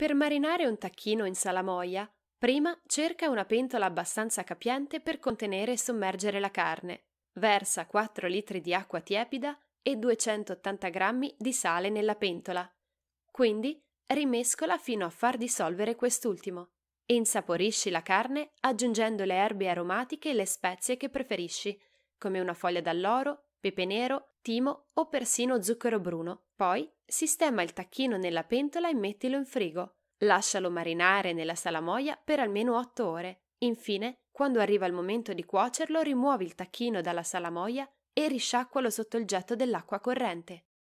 Per marinare un tacchino in salamoia, prima cerca una pentola abbastanza capiente per contenere e sommergere la carne. Versa 4 litri di acqua tiepida e 280 g di sale nella pentola. Quindi rimescola fino a far dissolvere quest'ultimo. Insaporisci la carne aggiungendo le erbe aromatiche e le spezie che preferisci, come una foglia d'alloro, pepe nero, timo o persino zucchero bruno. Poi sistema il tacchino nella pentola e mettilo in frigo. Lascialo marinare nella salamoia per almeno 8 ore. Infine, quando arriva il momento di cuocerlo, rimuovi il tacchino dalla salamoia e risciacqualo sotto il getto dell'acqua corrente.